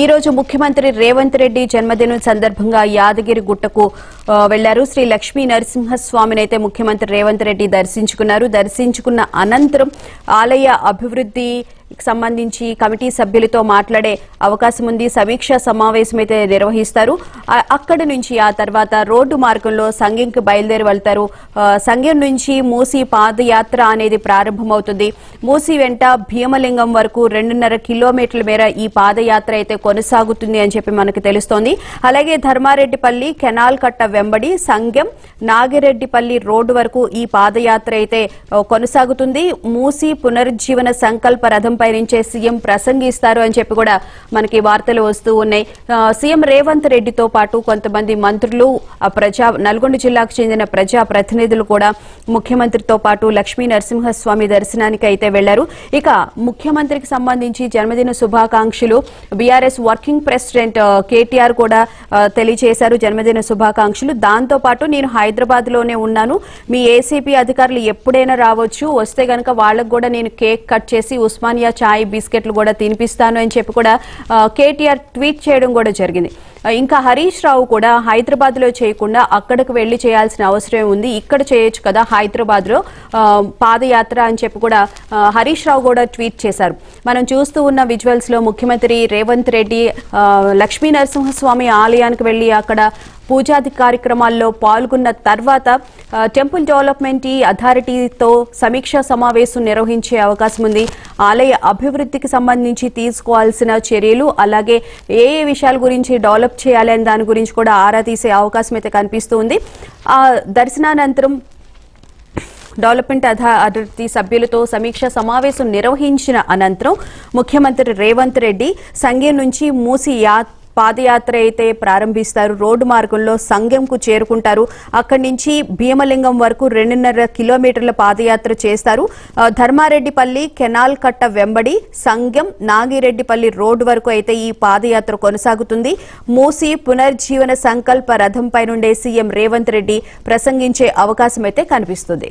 ఈ రోజు ముఖ్యమంత్రి రేవంత్ రెడ్డి జన్మదినం సందర్భంగా యాదగిరి గుట్టకు వెళ్ళారు. శ్రీ లక్ష్మీ నరసింహస్వామిని అయితే ముఖ్యమంత్రి రేవంత్ రెడ్డి దర్శించుకున్నారు. దర్శించుకున్న అనంతరం ఆలయ అభివృద్ధి సంబంధించి కమిటీ సభ్యులతో మాట్లాడే అవకాశం ఉంది. సమీక్షా సమావేశం అయితే నిర్వహిస్తారు. అక్కడి నుంచి ఆ తర్వాత రోడ్డు మార్గంలో సంఘంకి బయలుదేరి వెళ్తారు. సంఘం నుంచి మూసి పాదయాత్ర అనేది ప్రారంభమవుతుంది. మూసి వెంట భీమలింగం వరకు రెండున్నర కిలోమీటర్ల మేర ఈ పాదయాత్ర అయితే కొనసాగుతుంది అని చెప్పి మనకు తెలుస్తోంది. అలాగే ధర్మారెడ్డిపల్లి కెనాల్ కట్ట వెంబడి సంఘం నాగిరెడ్డిపల్లి రోడ్డు వరకు ఈ పాదయాత్ర అయితే కొనసాగుతుంది. మూసి పునరుజ్జీవన సంకల్ప రథంపై నుంచే సీఎం ప్రసంగిస్తారు అని చెప్పి కూడా మనకి వార్తలు వస్తూ ఉన్నాయి. సీఎం రేవంత్ రెడ్డితో పాటు కొంతమంది మంత్రులు ఆ ప్రజా నల్గొండ జిల్లాకు చెందిన ప్రజా ప్రతినిధులు కూడా ముఖ్యమంత్రితో పాటు లక్ష్మీ నరసింహస్వామి దర్శనానికి అయితే వెళ్ళారు ఇక ముఖ్యమంత్రికి సంబంధించి జన్మదిన శుభాకాంక్షలు బీఆర్ఎస్ వర్కింగ్ ప్రెసిడెంట్ కేటీఆర్ కూడా తెలియజేశారు జన్మదిన శుభాకాంక్షలు. దాంతో పాటు నేను హైదరాబాద్లోనే ఉన్నాను. మీ ఏసీపీ అధికారులు ఎప్పుడైనా రావచ్చు. వస్తే గనక వాళ్ళకు కూడా నేను కేక్ కట్ చేసి ఉస్మానియా చాయ్ బిస్కెట్లు కూడా తినిపిస్తాను అని చెప్పి కూడా కేటీఆర్ ట్వీట్ చేయడం కూడా జరిగింది. ఇంకా హరీష్ రావు కూడా హైదరాబాద్లో చేయకుండా అక్కడికి వెళ్ళి చేయాల్సిన అవసరం ఉంది. ఇక్కడ చేయొచ్చు కదా హైదరాబాద్లో పాదయాత్ర అని చెప్పి కూడా హరీష్ రావు కూడా ట్వీట్ చేశారు. మనం చూస్తూ ఉన్న విజువల్స్లో ముఖ్యమంత్రి రేవంత్ రెడ్డి లక్ష్మీ నరసింహస్వామి ఆలయానికి వెళ్ళి అక్కడ పూజాది కార్యక్రమాల్లో పాల్గొన్న తర్వాత టెంపుల్ డెవలప్మెంట్ అథారిటీతో సమీక్షా సమావేశం నిర్వహించే అవకాశం ఉంది. ఆలయ అభివృద్ధికి సంబంధించి తీసుకోవాల్సిన చర్యలు అలాగే ఏ ఏ విషయాల గురించి డెవలప్ చేయాలి అనే దాని గురించి కూడా ఆరా తీసే అవకాశం అయితే కనిపిస్తూ ఉంది. ఆ దర్శనానంతరం డెవలప్మెంట్ అథా- అథారిటీ సభ్యులతో సమీక్ష సమావేశం నిర్వహించిన అనంతరం ముఖ్యమంత్రి రేవంత్ రెడ్డి సంఘం నుంచి మూసి యాత్ పాదయాత్ర అయితే ప్రారంభిస్తారు. రోడ్డు మార్గంలో సంఘంకు చేరుకుంటారు. అక్కడి నుంచి భీమలింగం వరకు రెండున్నర కిలోమీటర్ల పాదయాత్ర చేస్తారు. ధర్మారెడ్డిపల్లి కెనాల్ కట్ట వెంబడి సంఘం నాగిరెడ్డిపల్లి రోడ్డు వరకు అయితే ఈ పాదయాత్ర కొనసాగుతుంది. మూసి పునర్జీవన సంకల్ప రథంపై నుండే సీఎం రేవంత్ రెడ్డి ప్రసంగించే అవకాశం అయితే కనిపిస్తుంది.